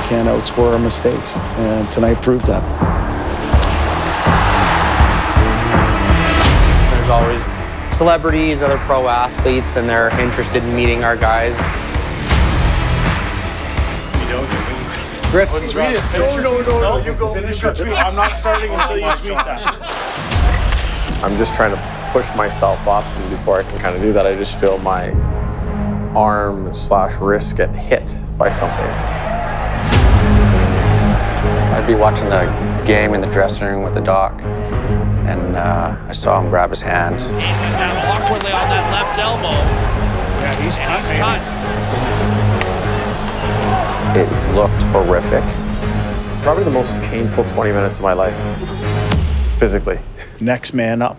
can outscore our mistakes. And tonight proved that. There's always celebrities, other pro athletes, and they're interested in meeting our guys. Griff, Tweet it. No, no, no, no. You go. Finish your tweet. I'm not starting until you oh tweet that. I'm just trying to push myself up, and before I can kind of do that, I just feel my arm slash wrist get hit by something. I'd be watching the game in the dressing room with the doc, and uh, I saw him grab his hand. He went down awkwardly on that left elbow. Yeah, he's And cut, he's cut. It looked horrific. Probably the most painful 20 minutes of my life, physically. Next man up.